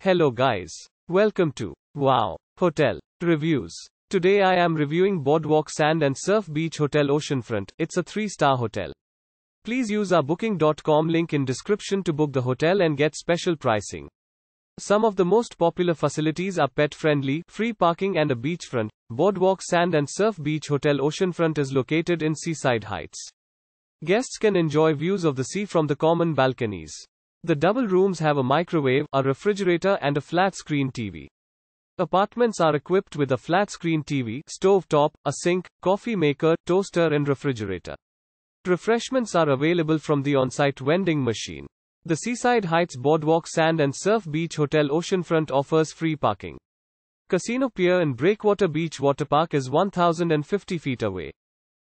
Hello guys. Welcome to Wow Hotel Reviews. Today I am reviewing Boardwalk Sand and Surf Beach Hotel Oceanfront. It's a 3-star hotel. Please use our booking.com link in description to book the hotel and get special pricing. Some of the most popular facilities are pet friendly, free parking and a beachfront. Boardwalk Sand and Surf Beach Hotel Oceanfront is located in Seaside Heights. Guests can enjoy views of the sea from the common balconies. The double rooms have a microwave, a refrigerator, and a flat screen TV. Apartments are equipped with a flat screen TV, stove top, a sink, coffee maker, toaster, and refrigerator. Refreshments are available from the on site vending machine. The Seaside Heights Boardwalk Sand and Surf Beach Hotel Oceanfront offers free parking. Casino Pier and Breakwater Beach Waterpark is 1050 feet away.